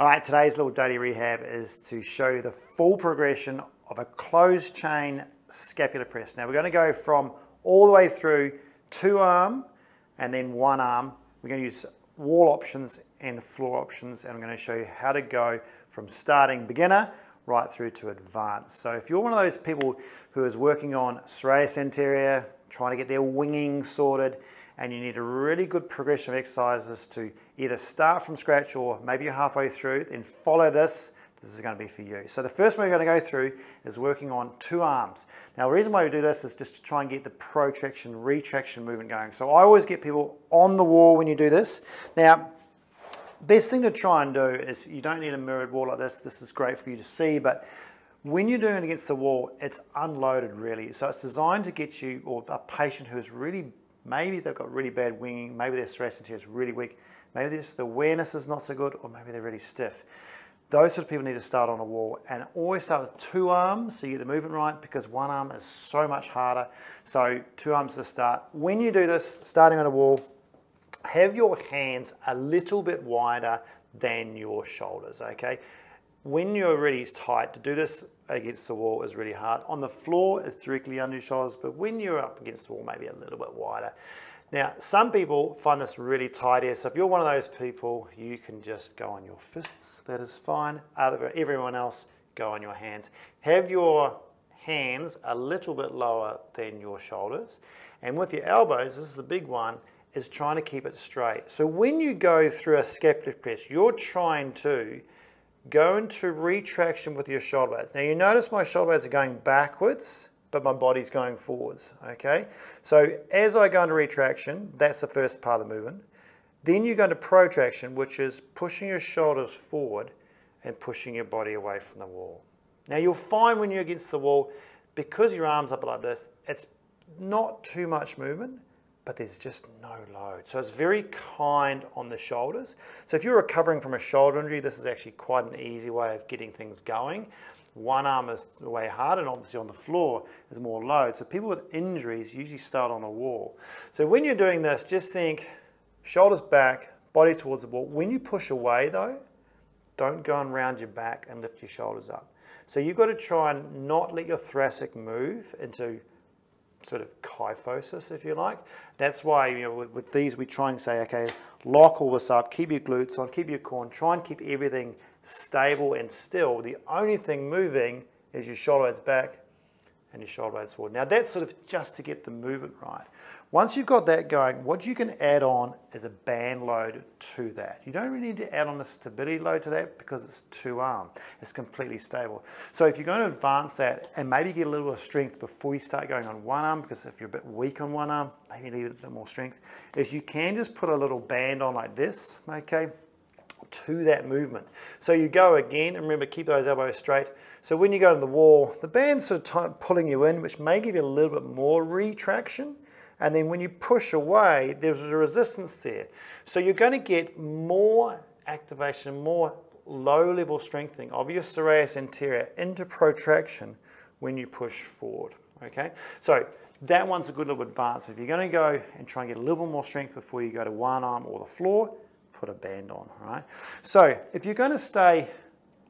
All right, today's little daily rehab is to show you the full progression of a closed chain scapular press. Now we're going to go from all the way through two arm and then one arm. We're going to use wall options and floor options and I'm going to show you how to go from starting beginner right through to advanced. So if you're one of those people who is working on serratus anterior, trying to get their winging sorted, and you need a really good progression of exercises to either start from scratch or maybe you're halfway through, then follow this. This is going to be for you. So the first one we're going to go through is working on two arms. Now the reason why we do this is just to try and get the protraction, retraction movement going. So I always get people on the wall when you do this. Now, best thing to try and do is you don't need a mirrored wall like this. This is great for you to see, but when you're doing it against the wall, it's unloaded really. So it's designed to get you, or a patient who is really Maybe they've got really bad winging, maybe their serratus is really weak, maybe just the awareness is not so good, or maybe they're really stiff. Those sort of people need to start on a wall and always start with two arms so you get the movement right because one arm is so much harder. So two arms to start. When you do this, starting on a wall, have your hands a little bit wider than your shoulders, okay? When you're really tight, to do this against the wall is really hard. On the floor, it's directly under your shoulders, but when you're up against the wall, maybe a little bit wider. Now, some people find this really tight here, so if you're one of those people, you can just go on your fists, that is fine. Everyone else, go on your hands. Have your hands a little bit lower than your shoulders, and with your elbows, this is the big one, is trying to keep it straight. So when you go through a scapular press, you're trying to go into retraction with your shoulder blades. Now you notice my shoulder blades are going backwards, but my body's going forwards, okay? So as I go into retraction, that's the first part of movement. Then you go into protraction, which is pushing your shoulders forward and pushing your body away from the wall. Now you'll find when you're against the wall, because your arms up like this, it's not too much movement, but there's just no load. So it's very kind on the shoulders. So if you're recovering from a shoulder injury, this is actually quite an easy way of getting things going. One arm is way harder and obviously on the floor is more load. So people with injuries usually start on the wall. So when you're doing this, just think shoulders back, body towards the wall. When you push away though, don't go and round your back and lift your shoulders up. So you've got to try and not let your thoracic move into sort of kyphosis, if you like. That's why, you know, with, with, these we try and say, okay, lock all this up, keep your glutes on, keep your core on, try and keep everything stable and still. The only thing moving is your shoulder blades back and your shoulder blades forward. Now that's sort of just to get the movement right. Once you've got that going, what you can add on is a band load to that. You don't really need to add on a stability load to that because it's two arm. It's completely stable. So if you're going to advance that and maybe get a little bit of strength before you start going on one arm, because if you're a bit weak on one arm, maybe need a bit more strength, is you can just put a little band on like this, okay? To that movement. So you go again, and remember, keep those elbows straight. So when you go to the wall, the band's sort of pulling you in, which may give you a little bit more retraction. And then when you push away, there's a resistance there. So you're going to get more activation, more low-level strengthening of your serratus anterior into protraction when you push forward, okay? So that one's a good little advance. If you're going to go and try and get a little more strength before you go to one arm or the floor, put a band on, right? So if you're going to stay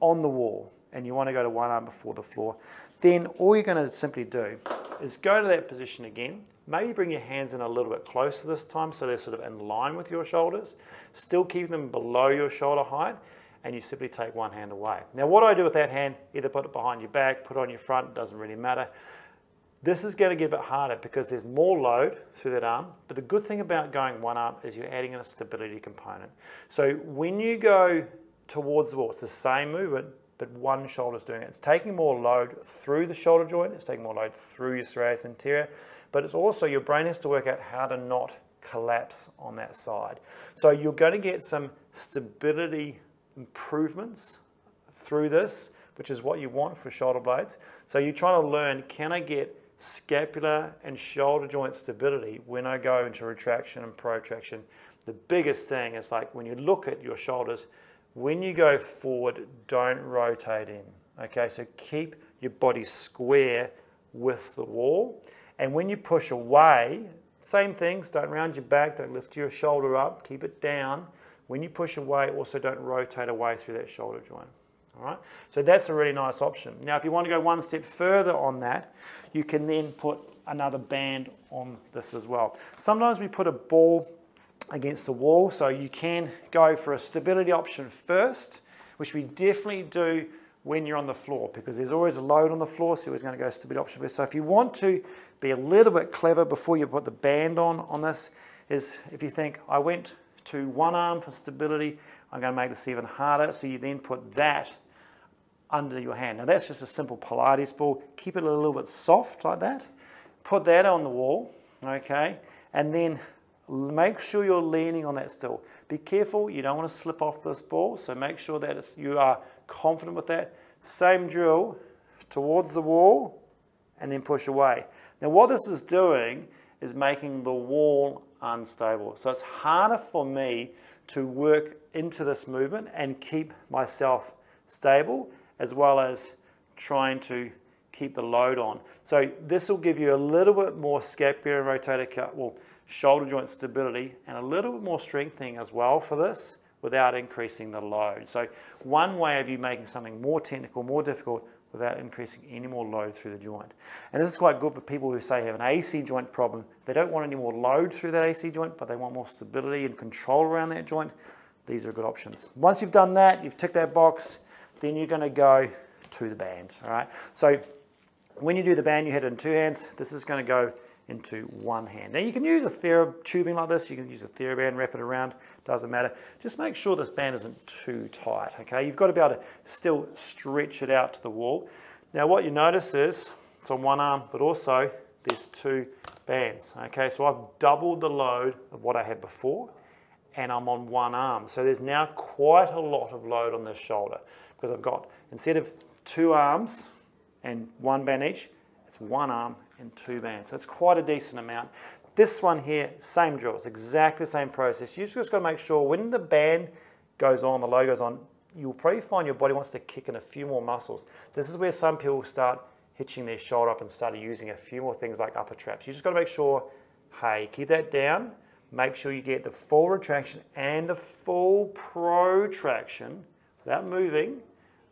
on the wall and you want to go to one arm before the floor, then all you're going to simply do is go to that position again, maybe bring your hands in a little bit closer this time so they're sort of in line with your shoulders, still keep them below your shoulder height, and you simply take one hand away. Now what I do with that hand, either put it behind your back, put it on your front, doesn't really matter. This is going to get a bit harder because there's more load through that arm. But the good thing about going one arm is you're adding in a stability component. So when you go towards the wall, it's the same movement, but one shoulder's doing it. It's taking more load through the shoulder joint, it's taking more load through your serratus anterior, but it's also your brain has to work out how to not collapse on that side. So you're going to get some stability improvements through this, which is what you want for shoulder blades. So you're trying to learn, can I get scapular and shoulder joint stability when I go into retraction and protraction. The biggest thing is like when you look at your shoulders, when you go forward, don't rotate in. Okay, so keep your body square with the wall. And when you push away, same things, don't round your back, don't lift your shoulder up, keep it down. When you push away, also don't rotate away through that shoulder joint. All right, so that's a really nice option. Now, if you want to go one step further on that, you can then put another band on this as well. Sometimes we put a ball against the wall, so you can go for a stability option first, which we definitely do when you're on the floor because there's always a load on the floor, so you're going to go stability option first. So if you want to be a little bit clever before you put the band on on this, is if you think, I went to one arm for stability, I'm going to make this even harder, so you then put that under your hand. Now that's just a simple Pilates ball. Keep it a little bit soft like that. Put that on the wall, okay? And then make sure you're leaning on that still. Be careful, you don't want to slip off this ball, so make sure that you are confident with that. Same drill towards the wall and then push away. Now what this is doing is making the wall unstable. So it's harder for me to work into this movement and keep myself stable as well as trying to keep the load on. So this will give you a little bit more scapular and rotator cuff, well, shoulder joint stability and a little bit more strengthening as well for this without increasing the load. So one way of you making something more technical, more difficult without increasing any more load through the joint. And this is quite good for people who say have an AC joint problem. They don't want any more load through that AC joint, but they want more stability and control around that joint. These are good options. Once you've done that, you've ticked that box, then you're going to go to the band. All right. So when you do the band, you hit it in two hands. This is going to go into one hand. Now you can use a Thera tubing like this. You can use a TheraBand, wrap it around. Doesn't matter. Just make sure this band isn't too tight. Okay. You've got to be able to still stretch it out to the wall. Now what you notice is it's on one arm, but also there's two bands. Okay. So I've doubled the load of what I had before and I'm on one arm. So there's now quite a lot of load on this shoulder because I've got, instead of two arms and one band each, it's one arm and two bands. So it's quite a decent amount. This one here, same drill. It's exactly the same process. You just got to make sure when the band goes on, the load goes on, you'll probably find your body wants to kick in a few more muscles. This is where some people start hitching their shoulder up and start using a few more things like upper traps. You just got to make sure, hey, keep that down. Make sure you get the full retraction and the full protraction without moving.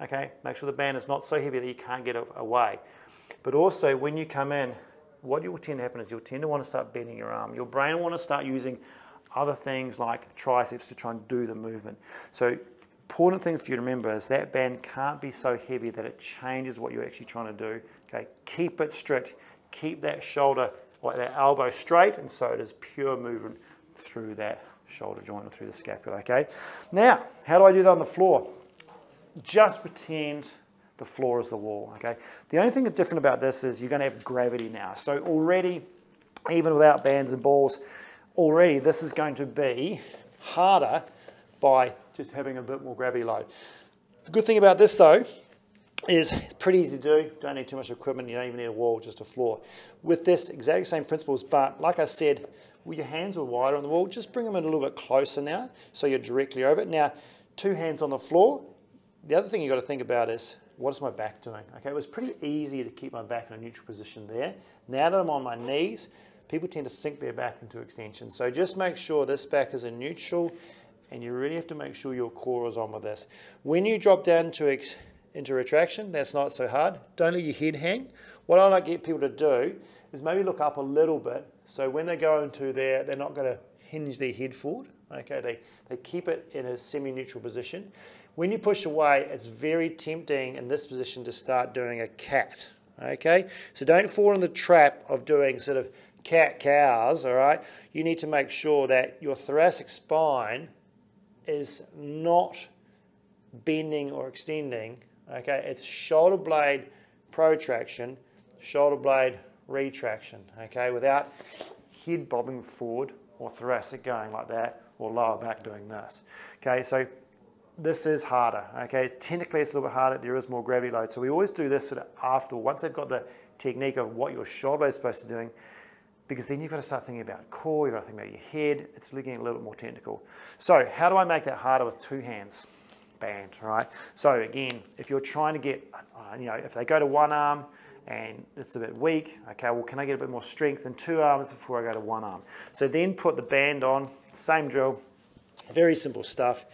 Okay, make sure the band is not so heavy that you can't get away. But also when you come in, what you will tend to happen is you'll tend to want to start bending your arm. Your brain will want to start using other things like triceps to try and do the movement. So important thing for you to remember is that band can't be so heavy that it changes what you're actually trying to do. Okay, keep it strict, keep that shoulder, like that elbow straight, and so it is pure movement through that shoulder joint or through the scapula, okay? Now, how do I do that on the floor? Just pretend the floor is the wall, okay? The only thing that's different about this is you're gonna have gravity now. So already, even without bands and balls, already this is going to be harder by just having a bit more gravity load. The good thing about this though, is pretty easy to do. Don't need too much equipment. You don't even need a wall, just a floor. With this, exact same principles, but like I said, your hands were wider on the wall. Just bring them in a little bit closer now, so you're directly over it. Now, two hands on the floor. The other thing you've got to think about is, what is my back doing? Okay, it was pretty easy to keep my back in a neutral position there. Now that I'm on my knees, people tend to sink their back into extension. So just make sure this back is in neutral, and you really have to make sure your core is on with this. When you drop down to into retraction, that's not so hard. Don't let your head hang. What I like to get people to do is maybe look up a little bit. So when they go into there, they're not going to hinge their head forward. Okay, they, they keep it in a semi-neutral position. When you push away, it's very tempting in this position to start doing a cat. Okay, so don't fall in the trap of doing sort of cat cows, all right? You need to make sure that your thoracic spine is not bending or extending, okay? It's shoulder blade protraction, shoulder blade retraction, okay, without head bobbing forward or thoracic going like that or lower back doing this. Okay, so this is harder, okay? Technically it's a little bit harder, there is more gravity load. So we always do this sort of after, once they've got the technique of what your shoulder is supposed to be doing, because then you've got to start thinking about core, you've got to think about your head, it's looking a little bit more technical. So how do I make that harder with two hands? Band, right? So again, if you're trying to get, uh, you know, if they go to one arm, and it's a bit weak. Okay, well, can I get a bit more strength in two arms before I go to one arm? So then put the band on, same drill, Very simple stuff.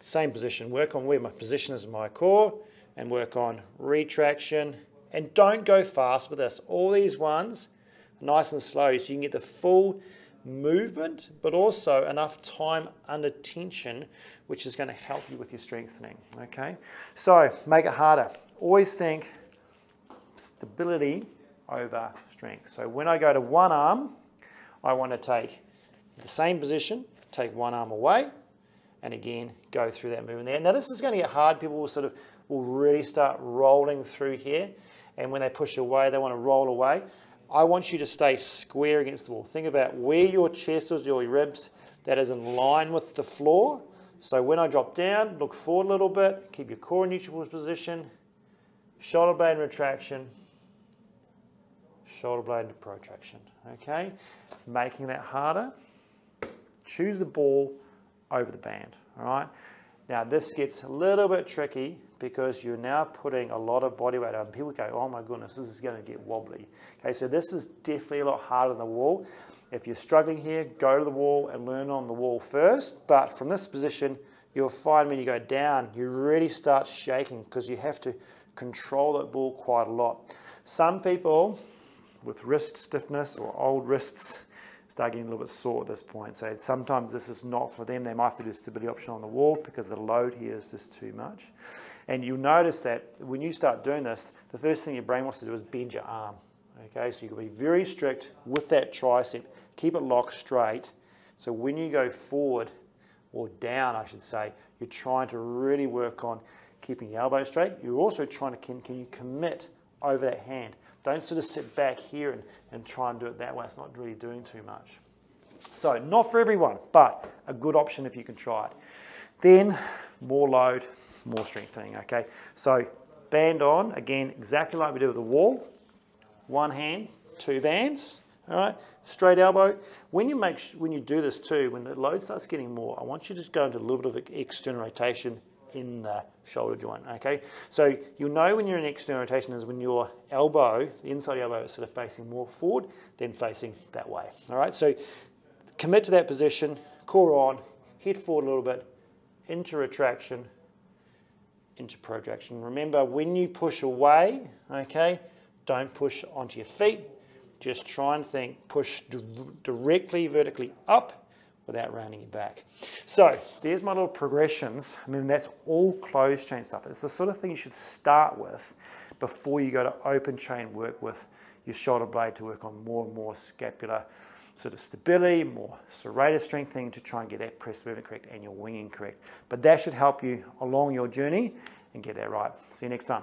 Same position. Work on where my position is in my core and work on retraction. And don't go fast with this. All these ones, nice and slow, so you can get the full movement, but also enough time under tension, which is going to help you with your strengthening. Okay, so make it harder. Always think stability over strength. So when I go to one arm, I want to take the same position, take one arm away, and again go through that movement there. Now this is going to get hard. People will sort of will really start rolling through here, and when they push away, they want to roll away. I want you to stay square against the wall. Think about where your chest is, your ribs, that is in line with the floor. So when I drop down, look forward a little bit, keep your core in neutral position, shoulder blade retraction, shoulder blade protraction, okay? Making that harder. Choose the ball over the band, all right? Now this gets a little bit tricky because you're now putting a lot of body weight on. People go, oh my goodness, this is going to get wobbly. Okay, so this is definitely a lot harder than the wall. If you're struggling here, go to the wall and learn on the wall first. But from this position, you'll find when you go down, you really start shaking because you have to control that ball quite a lot. Some people with wrist stiffness or old wrists start getting a little bit sore at this point. So sometimes this is not for them. They might have to do a stability option on the wall because the load here is just too much. And you'll notice that when you start doing this, the first thing your brain wants to do is bend your arm. Okay, so you can be very strict with that tricep. Keep it locked straight. So when you go forward, or down, I should say, you're trying to really work on keeping your elbow straight. You're also trying to, can, can you commit over that hand? Don't sort of sit back here and, and try and do it that way. It's not really doing too much. So not for everyone, but a good option if you can try it. Then more load, more strengthening, okay? So band on, again, exactly like we did with the wall. One hand, two bands, all right? Straight elbow. When you make, when you do this too, when the load starts getting more, I want you to go into a little bit of external rotation in the shoulder joint, okay? So you'll know when you're in external rotation is when your elbow, the inside elbow is sort of facing more forward than facing that way, all right? So commit to that position, core on, head forward a little bit, into retraction, into protraction. Remember, when you push away, okay, don't push onto your feet. Just try and think, push directly, vertically up, without rounding it back. So there's my little progressions. I mean, that's all closed chain stuff. It's the sort of thing you should start with before you go to open chain work with your shoulder blade to work on more and more scapular sort of stability, more serratus strengthening to try and get that press movement correct and your winging correct. But that should help you along your journey and get that right. See you next time.